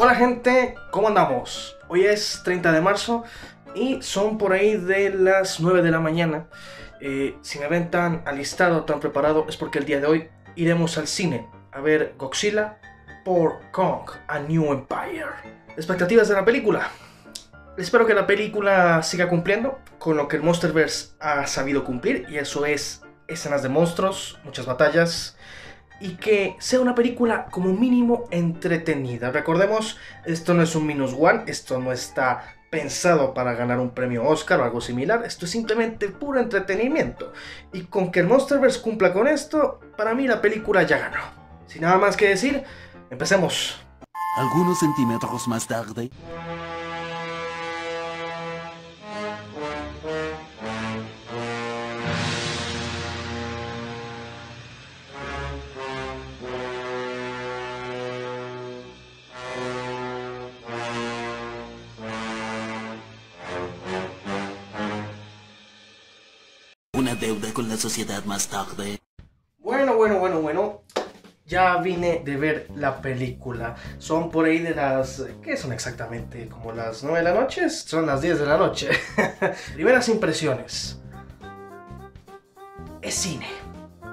Hola gente, ¿cómo andamos? Hoy es 30 de marzo y son por ahí de las 9 de la mañana. Eh, si me ven tan alistado, tan preparado, es porque el día de hoy iremos al cine a ver Godzilla por Kong, A New Empire. ¿Expectativas de la película? Espero que la película siga cumpliendo con lo que el Monsterverse ha sabido cumplir y eso es escenas de monstruos, muchas batallas, y que sea una película como mínimo entretenida. Recordemos, esto no es un minus one, esto no está pensado para ganar un premio Oscar o algo similar, esto es simplemente puro entretenimiento. Y con que el Monsterverse cumpla con esto, para mí la película ya ganó. Sin nada más que decir, empecemos. Algunos centímetros más tarde. Deuda con la sociedad más tarde. Bueno, bueno, bueno, bueno. Ya vine de ver la película. Son por ahí de las... ¿Qué son exactamente? ¿Como las 9 de la noche? Son las 10 de la noche. Primeras impresiones. Es cine.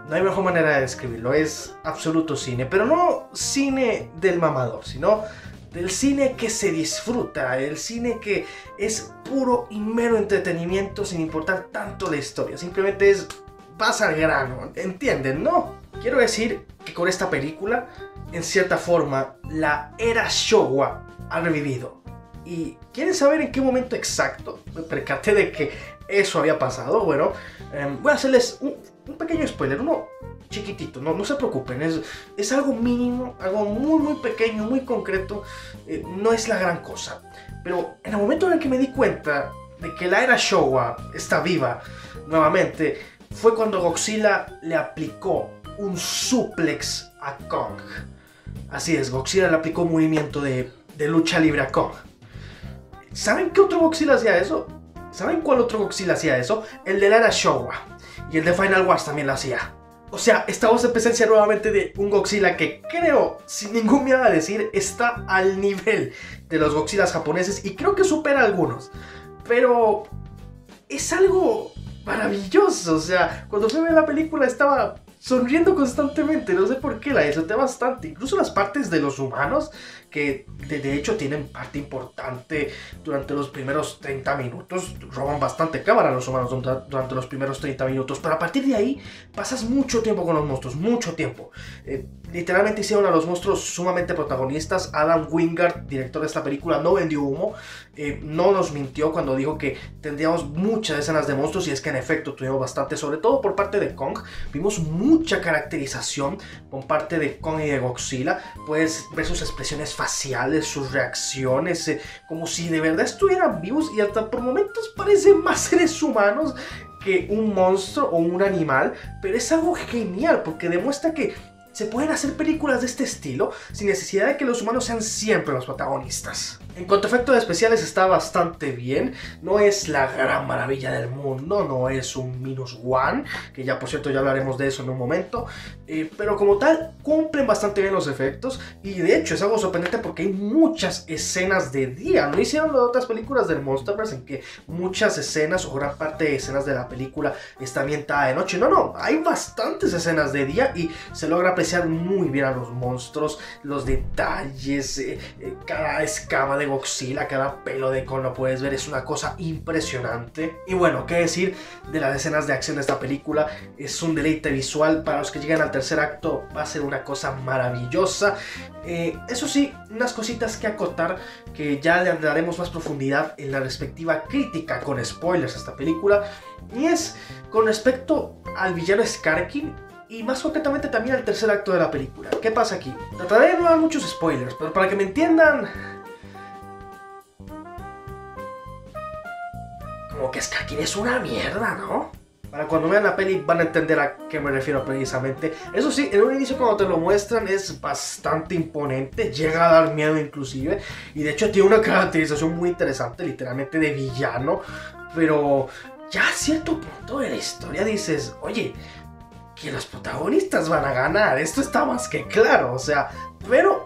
No hay mejor manera de describirlo. Es absoluto cine. Pero no cine del mamador, sino del cine que se disfruta, el cine que es puro y mero entretenimiento sin importar tanto la historia, simplemente es vas al grano, ¿entienden? No. Quiero decir que con esta película, en cierta forma, la era Showa ha revivido. ¿Y quieren saber en qué momento exacto me percaté de que eso había pasado? Bueno, em, voy a hacerles un, un pequeño spoiler, uno chiquitito, no, no se preocupen, es, es algo mínimo, algo muy muy pequeño, muy concreto, eh, no es la gran cosa. Pero en el momento en el que me di cuenta de que la era Showa está viva nuevamente, fue cuando Godzilla le aplicó un suplex a Kong. Así es, Godzilla le aplicó un movimiento de, de lucha libre a Kong. ¿Saben qué otro Godzilla hacía eso? ¿Saben cuál otro Godzilla hacía eso? El de la era Showa. Y el de Final Wars también lo hacía. O sea, estamos en presencia nuevamente de un Godzilla que creo, sin ningún miedo a decir, está al nivel de los Godzillas japoneses y creo que supera algunos. Pero es algo maravilloso. O sea, cuando fui a ver la película estaba sonriendo constantemente. No sé por qué, la disfruté bastante. Incluso las partes de los humanos, que de, de, hecho tienen parte importante durante los primeros 30 minutos. Roban bastante cámara los humanos durante los primeros 30 minutos. Pero a partir de ahí pasas mucho tiempo con los monstruos, mucho tiempo. Eh, literalmente hicieron a los monstruos sumamente protagonistas. Adam Wingard, director de esta película, no vendió humo. Eh, no nos mintió cuando dijo que tendríamos muchas escenas de monstruos. Y es que en efecto tuvimos bastante, sobre todo por parte de Kong. Vimos mucha caracterización por parte de Kong y de Godzilla. Puedes ver sus expresiones faciales, sus reacciones, eh, como si de verdad estuvieran vivos y hasta por momentos parecen más seres humanos que un monstruo o un animal, pero es algo genial porque demuestra que se pueden hacer películas de este estilo sin necesidad de que los humanos sean siempre los protagonistas. En cuanto a efectos especiales está bastante bien, no es la gran maravilla del mundo, no es un minus one, que ya por cierto ya hablaremos de eso en un momento, eh, pero como tal cumplen bastante bien los efectos. Y de hecho es algo sorprendente porque hay muchas escenas de día, no hicieron lo de otras películas del Monsterverse en que muchas escenas o gran parte de escenas de la película está ambientada de noche, no, no, hay bastantes escenas de día y se logra apreciar muy bien a los monstruos, los detalles, eh, eh, cada escama de Godzilla, cada pelo de Kong lo puedes ver, es una cosa impresionante. Y bueno, qué decir de las escenas de acción de esta película, es un deleite visual, para los que llegan al tercer acto va a ser una cosa maravillosa. Eh, eso sí, unas cositas que acotar que ya le daremos más profundidad en la respectiva crítica con spoilers a esta película. Y es con respecto al villano Skarkin y más concretamente también al tercer acto de la película. ¿Qué pasa aquí? Trataré de no dar muchos spoilers, pero para que me entiendan... Como que Skarkin es una mierda, ¿no? Para cuando vean la peli van a entender a qué me refiero precisamente. Eso sí, en un inicio cuando te lo muestran es bastante imponente, llega a dar miedo inclusive. Y de hecho tiene una caracterización muy interesante, literalmente de villano. Pero ya a cierto punto de la historia dices, oye, que los protagonistas van a ganar, esto está más que claro, o sea, pero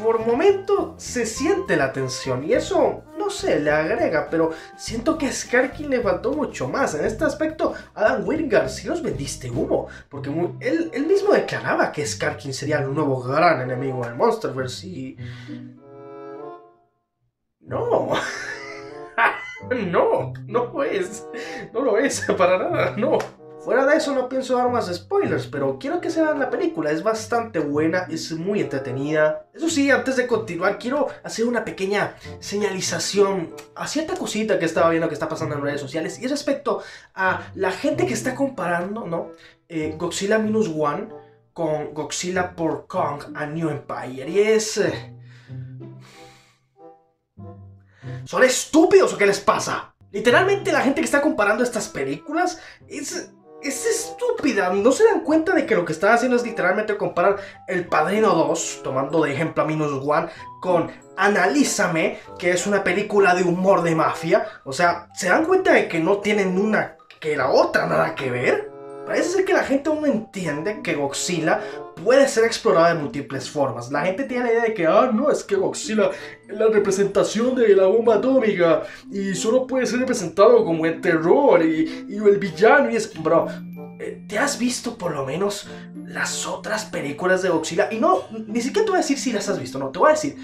por momento se siente la tensión y eso, no sé, le agrega, pero siento que a Skarkin le faltó mucho más. En este aspecto, Adam Wingard sí los vendiste humo, porque él, él, mismo declaraba que Skarkin sería el nuevo gran enemigo del Monsterverse y... No. no, no es. No lo es, para nada, no. Fuera de eso no pienso dar más spoilers, pero quiero que se vean la película, es bastante buena, es muy entretenida. Eso sí, antes de continuar, quiero hacer una pequeña señalización a cierta cosita que estaba viendo que está pasando en redes sociales y respecto a la gente que está comparando, ¿no? Eh, Godzilla Minus One con Godzilla por Kong a New Empire. Y es... Eh, ¿Son estúpidos o qué les pasa? Literalmente la gente que está comparando estas películas es es estúpida. No se dan cuenta de que lo que están haciendo es literalmente comparar El Padrino 2, tomando de ejemplo a Minus One, con Analízame, que es una película de humor de mafia. O sea, ¿se dan cuenta de que no tienen una que la otra nada que ver? Parece ser que la gente aún no entiende que Godzilla puede ser explorada de múltiples formas. La gente tiene la idea de que, ah, no, es que Godzilla es la representación de la bomba atómica y solo puede ser representado como el terror y, y el villano y es... Bro, eh, ¿te has visto por lo menos las otras películas de Godzilla? Y no, ni siquiera te voy a decir si las has visto, no, te voy a decir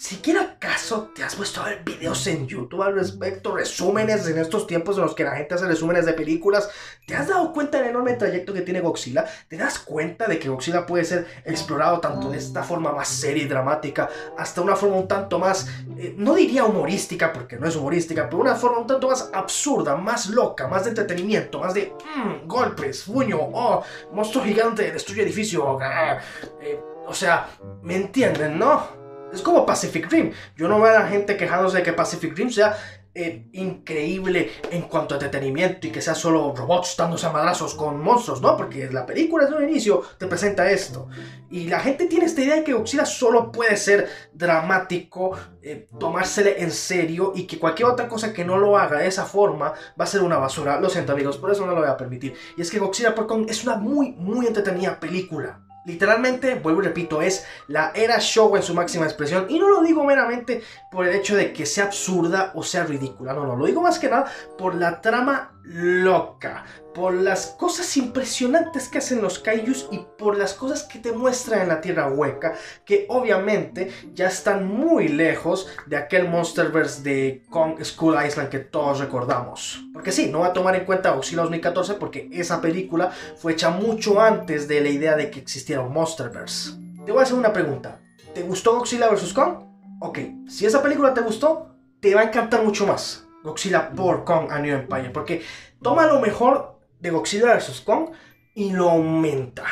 siquiera acaso te has puesto a ver videos en YouTube al respecto, resúmenes en estos tiempos en los que la gente hace resúmenes de películas, ¿te has dado cuenta del enorme trayecto que tiene Godzilla? ¿Te das cuenta de que Godzilla puede ser explorado tanto de esta forma más seria y dramática hasta una forma un tanto más, eh, no diría humorística porque no es humorística, pero una forma un tanto más absurda, más loca, más de entretenimiento, más de mm, golpes, puño, oh, monstruo gigante, destruye edificio, ah, eh, o sea, ¿me entienden, no? Es como Pacific Rim. Yo no veo a la gente quejándose de que Pacific Rim sea eh, increíble en cuanto a entretenimiento y que sea solo robots dándose a madrazos con monstruos, ¿no? Porque la película desde un inicio te presenta esto. Y la gente tiene esta idea de que Godzilla solo puede ser dramático, eh, tomársele en serio y que cualquier otra cosa que no lo haga de esa forma va a ser una basura. Lo siento amigos, por eso no lo voy a permitir. Y es que Godzilla Kong es una muy, muy entretenida película. Literalmente, vuelvo y repito, es la era show en su máxima expresión. Y no lo digo meramente por el hecho de que sea absurda o sea ridícula. No, no, lo digo más que nada por la trama loca, por las cosas impresionantes que hacen los kaijus y por las cosas que te muestran en la Tierra Hueca, que obviamente ya están muy lejos de aquel Monsterverse de Kong School Island que todos recordamos. Porque sí, no va a tomar en cuenta Godzilla 2014 porque esa película fue hecha mucho antes de la idea de que existiera un Monsterverse. Te voy a hacer una pregunta. ¿Te gustó Godzilla vs. Kong? Ok, si esa película te gustó, te va a encantar mucho más. Godzilla por Kong a New Empire. Porque toma lo mejor de Godzilla vs. Kong y lo aumenta.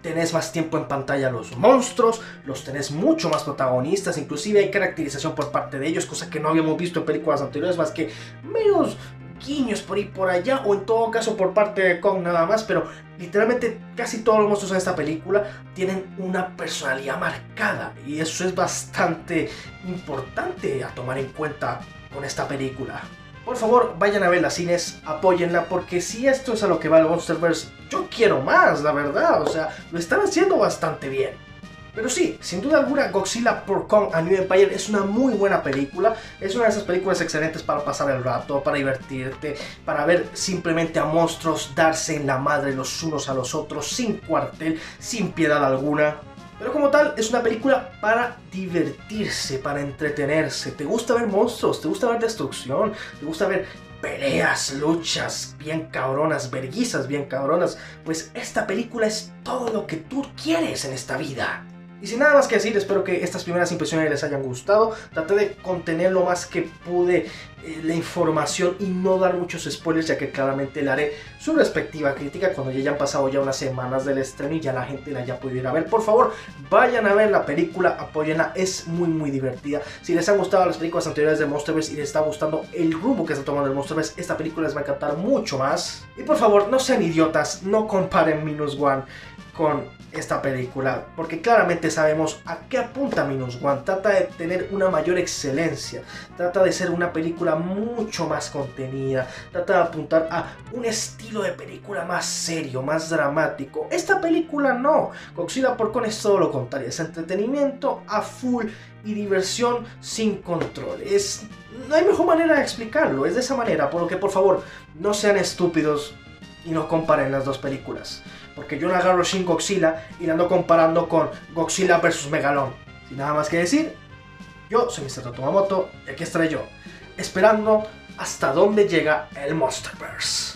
Tenés más tiempo en pantalla los monstruos, los tenés mucho más protagonistas, inclusive hay caracterización por parte de ellos, cosa que no habíamos visto en películas anteriores, más que menos guiños por ahí por allá, o en todo caso por parte de Kong nada más, pero literalmente casi todos los monstruos en esta película tienen una personalidad marcada, y eso es bastante importante a tomar en cuenta con esta película. Por favor, vayan a ver las cines, apóyenla, porque si esto es a lo que va el Monsterverse, yo quiero más, la verdad. O sea, lo están haciendo bastante bien. Pero sí, sin duda alguna, Godzilla por Kong a New Empire es una muy buena película. Es una de esas películas excelentes para pasar el rato, para divertirte, para ver simplemente a monstruos darse en la madre los unos a los otros, sin cuartel, sin piedad alguna. Pero como tal, es una película para divertirse, para entretenerse. ¿Te gusta ver monstruos? ¿Te gusta ver destrucción? ¿Te gusta ver peleas, luchas bien cabronas, verguizas bien cabronas? Pues esta película es todo lo que tú quieres en esta vida. Y sin nada más que decir, espero que estas primeras impresiones les hayan gustado. Traté de contener lo más que pude eh, la información y no dar muchos spoilers, ya que claramente le haré su respectiva crítica cuando ya hayan pasado ya unas semanas del estreno y ya la gente la haya podido ir a ver. Por favor, vayan a ver la película, apóyenla, es muy muy divertida. Si les han gustado las películas anteriores de Monsterverse y les está gustando el rumbo que está tomando el Monsterverse, esta película les va a encantar mucho más. Y por favor, no sean idiotas, no comparen Minus One con esta película, porque claramente sabemos a qué apunta Minus One. Trata de tener una mayor excelencia, trata de ser una película mucho más contenida, trata de apuntar a un estilo de película más serio, más dramático. Esta película no, Godzilla por con es todo lo contrario, es entretenimiento a full y diversión sin control. Es, no hay mejor manera de explicarlo, es de esa manera, por lo que por favor no sean estúpidos y no comparen las dos películas. Porque yo no agarro Shin Godzilla y la ando comparando con Godzilla vs Megalon. Sin nada más que decir, yo soy Mr. Tomamoto y aquí estaré yo, esperando hasta dónde llega el Monsterverse.